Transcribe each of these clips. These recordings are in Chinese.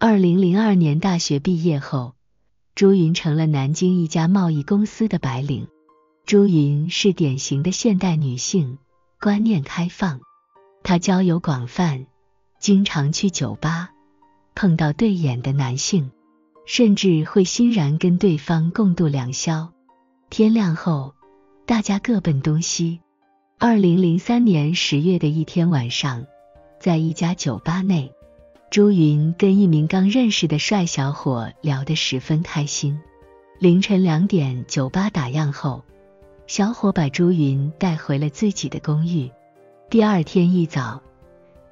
二零零二年大学毕业后，朱云成了南京一家贸易公司的白领。朱云是典型的现代女性，观念开放，她交友广泛，经常去酒吧，碰到对眼的男性，甚至会欣然跟对方共度良宵。天亮后，大家各奔东西。二零零三年十月的一天晚上，在一家酒吧内。朱云跟一名刚认识的帅小伙聊得十分开心。凌晨两点，酒吧打烊后，小伙把朱云带回了自己的公寓。第二天一早，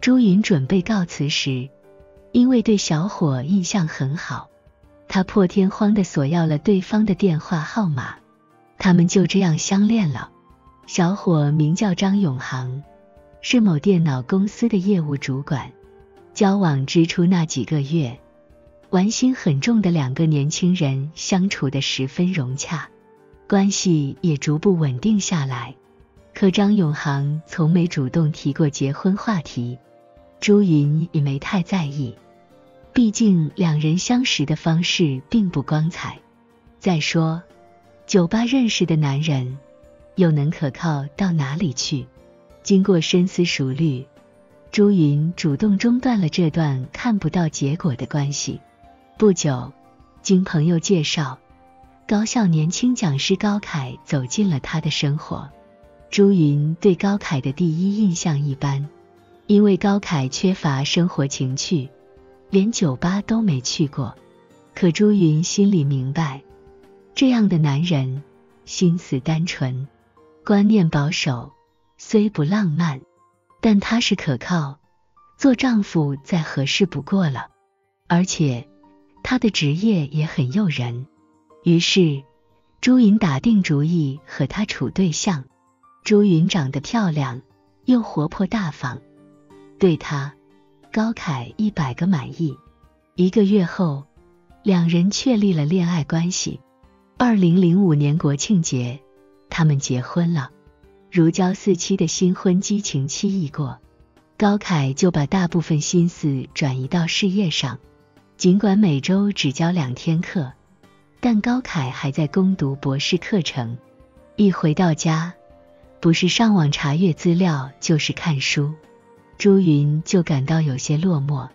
朱云准备告辞时，因为对小伙印象很好，他破天荒的索要了对方的电话号码。他们就这样相恋了。小伙名叫张永航，是某电脑公司的业务主管。交往之初那几个月，玩心很重的两个年轻人相处的十分融洽，关系也逐步稳定下来。可张永航从没主动提过结婚话题，朱云也没太在意，毕竟两人相识的方式并不光彩。再说，酒吧认识的男人，又能可靠到哪里去？经过深思熟虑。朱云主动中断了这段看不到结果的关系。不久，经朋友介绍，高校年轻讲师高凯走进了他的生活。朱云对高凯的第一印象一般，因为高凯缺乏生活情趣，连酒吧都没去过。可朱云心里明白，这样的男人心思单纯，观念保守，虽不浪漫。但他是可靠，做丈夫再合适不过了，而且他的职业也很诱人。于是朱云打定主意和他处对象。朱云长得漂亮，又活泼大方，对他高凯一百个满意。一个月后，两人确立了恋爱关系。二零零五年国庆节，他们结婚了。如胶似漆的新婚激情期一过，高凯就把大部分心思转移到事业上。尽管每周只教两天课，但高凯还在攻读博士课程。一回到家，不是上网查阅资料，就是看书。朱云就感到有些落寞，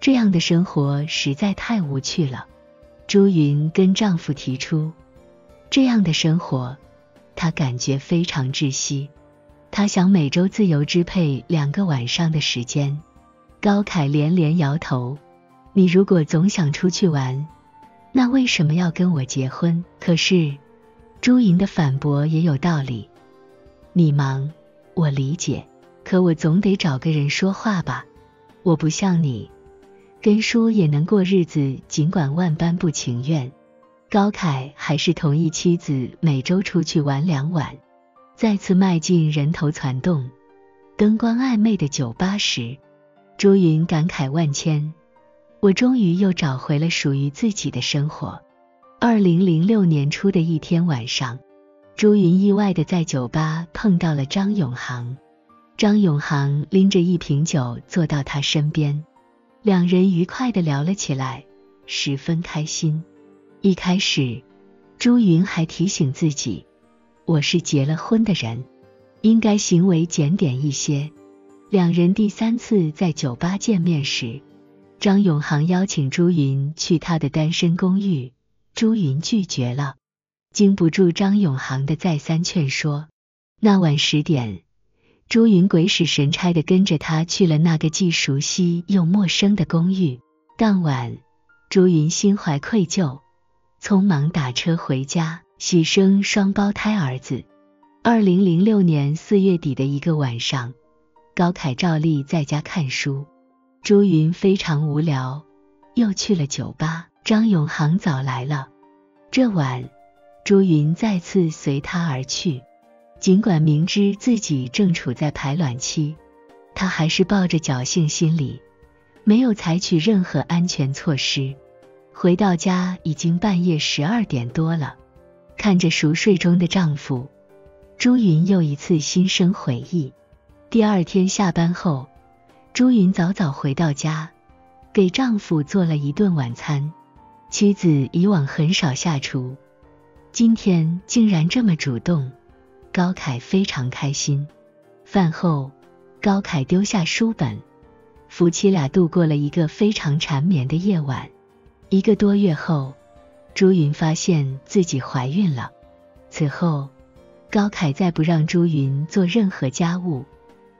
这样的生活实在太无趣了。朱云跟丈夫提出，这样的生活。他感觉非常窒息，他想每周自由支配两个晚上的时间。高凯连连摇头：“你如果总想出去玩，那为什么要跟我结婚？”可是朱莹的反驳也有道理：“你忙，我理解，可我总得找个人说话吧。我不像你，跟书也能过日子，尽管万般不情愿。”高凯还是同意妻子每周出去玩两晚。再次迈进人头攒动、灯光暧昧的酒吧时，朱云感慨万千：“我终于又找回了属于自己的生活。”二零零六年初的一天晚上，朱云意外的在酒吧碰到了张永航。张永航拎着一瓶酒坐到他身边，两人愉快的聊了起来，十分开心。一开始，朱云还提醒自己，我是结了婚的人，应该行为检点一些。两人第三次在酒吧见面时，张永航邀请朱云去他的单身公寓，朱云拒绝了。经不住张永航的再三劝说，那晚十点，朱云鬼使神差的跟着他去了那个既熟悉又陌生的公寓。当晚，朱云心怀愧疚。匆忙打车回家，喜生双胞胎儿子。二零零六年四月底的一个晚上，高凯照例在家看书，朱云非常无聊，又去了酒吧。张永航早来了，这晚朱云再次随他而去。尽管明知自己正处在排卵期，他还是抱着侥幸心理，没有采取任何安全措施。回到家已经半夜十二点多了，看着熟睡中的丈夫，朱云又一次心生悔意。第二天下班后，朱云早早回到家，给丈夫做了一顿晚餐。妻子以往很少下厨，今天竟然这么主动，高凯非常开心。饭后，高凯丢下书本，夫妻俩度过了一个非常缠绵的夜晚。一个多月后，朱云发现自己怀孕了。此后，高凯再不让朱云做任何家务。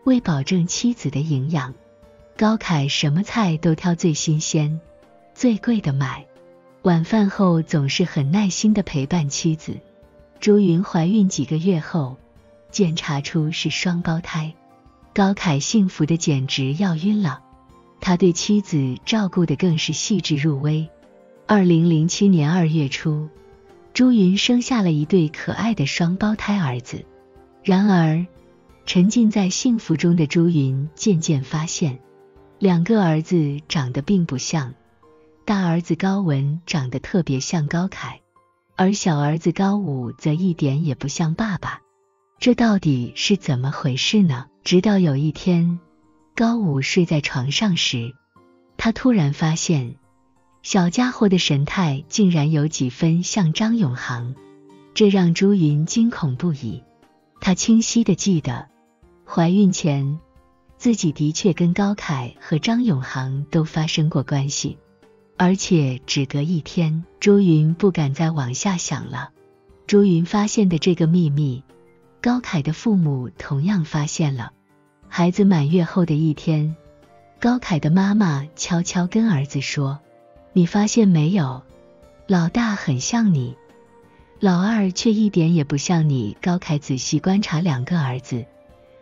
为保证妻子的营养，高凯什么菜都挑最新鲜、最贵的买。晚饭后总是很耐心的陪伴妻子。朱云怀孕几个月后，检查出是双胞胎，高凯幸福的简直要晕了。他对妻子照顾的更是细致入微。二零零七年二月初，朱云生下了一对可爱的双胞胎儿子。然而，沉浸在幸福中的朱云渐渐发现，两个儿子长得并不像。大儿子高文长得特别像高凯，而小儿子高武则一点也不像爸爸。这到底是怎么回事呢？直到有一天，高武睡在床上时，他突然发现，小家伙的神态竟然有几分像张永航，这让朱云惊恐不已。他清晰的记得。怀孕前，自己的确跟高凯和张永航都发生过关系，而且只隔一天。朱云不敢再往下想了。朱云发现的这个秘密，高凯的父母同样发现了。孩子满月后的一天，高凯的妈妈悄悄跟儿子说：“你发现没有，老大很像你，老二却一点也不像你。”高凯仔细观察两个儿子。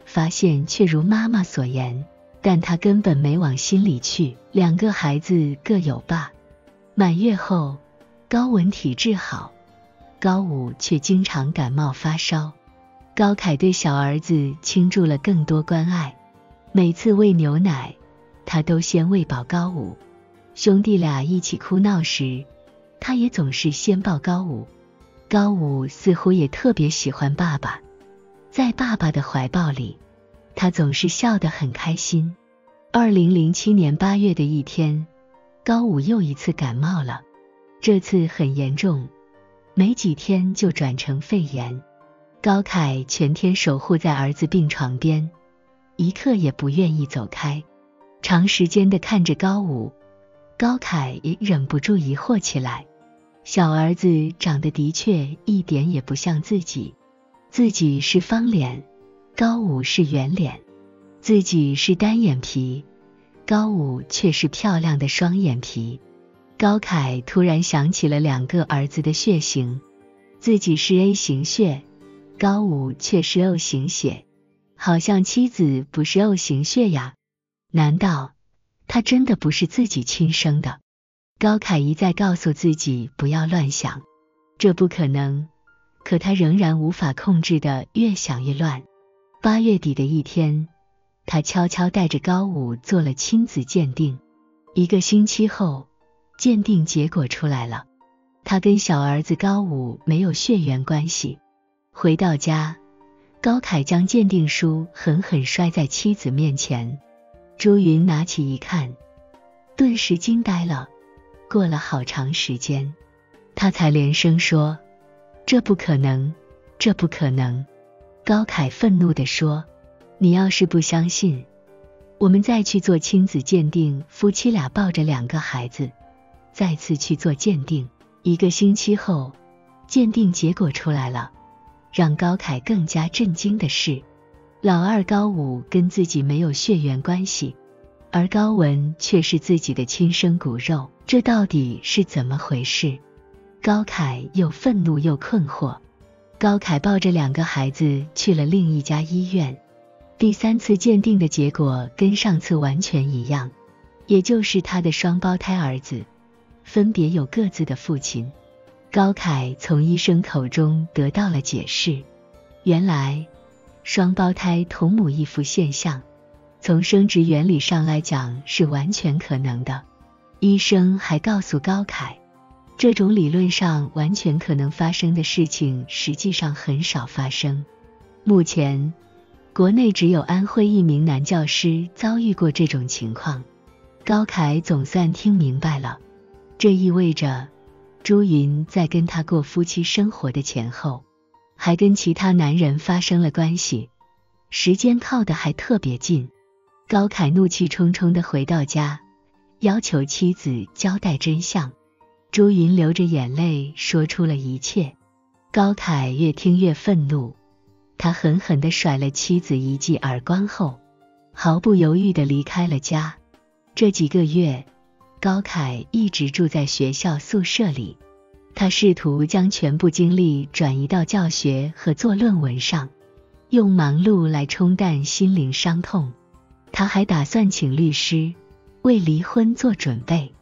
发现却如妈妈所言，但他根本没往心里去。两个孩子各有爸。满月后，高文体质好，高武却经常感冒发烧。高凯对小儿子倾注了更多关爱，每次喂牛奶，他都先喂饱高武。兄弟俩一起哭闹时，他也总是先抱高武。高武似乎也特别喜欢爸爸。在爸爸的怀抱里，他总是笑得很开心。二零零七年八月的一天，高武又一次感冒了，这次很严重，没几天就转成肺炎。高凯全天守护在儿子病床边，一刻也不愿意走开，长时间的看着高武，高凯也忍不住疑惑起来：小儿子长得的确一点也不像自己。自己是方脸，高武是圆脸；自己是单眼皮，高武却是漂亮的双眼皮。高凯突然想起了两个儿子的血型，自己是 A 型血，高武却是 O 型血，好像妻子不是 O 型血呀？难道他真的不是自己亲生的？高凯一再告诉自己不要乱想，这不可能。可他仍然无法控制的越想越乱。八月底的一天，他悄悄带着高武做了亲子鉴定。一个星期后，鉴定结果出来了，他跟小儿子高武没有血缘关系。回到家，高凯将鉴定书狠狠摔在妻子面前。朱云拿起一看，顿时惊呆了。过了好长时间，他才连声说。这不可能，这不可能！高凯愤怒地说：“你要是不相信，我们再去做亲子鉴定。”夫妻俩抱着两个孩子，再次去做鉴定。一个星期后，鉴定结果出来了。让高凯更加震惊的是，老二高武跟自己没有血缘关系，而高文却是自己的亲生骨肉。这到底是怎么回事？高凯又愤怒又困惑。高凯抱着两个孩子去了另一家医院，第三次鉴定的结果跟上次完全一样，也就是他的双胞胎儿子分别有各自的父亲。高凯从医生口中得到了解释，原来双胞胎同母异父现象，从生殖原理上来讲是完全可能的。医生还告诉高凯。这种理论上完全可能发生的事情，实际上很少发生。目前，国内只有安徽一名男教师遭遇过这种情况。高凯总算听明白了，这意味着朱云在跟他过夫妻生活的前后，还跟其他男人发生了关系，时间靠得还特别近。高凯怒气冲冲的回到家，要求妻子交代真相。朱云流着眼泪说出了一切。高凯越听越愤怒，他狠狠的甩了妻子一记耳光后，毫不犹豫的离开了家。这几个月，高凯一直住在学校宿舍里。他试图将全部精力转移到教学和做论文上，用忙碌来冲淡心灵伤痛。他还打算请律师为离婚做准备。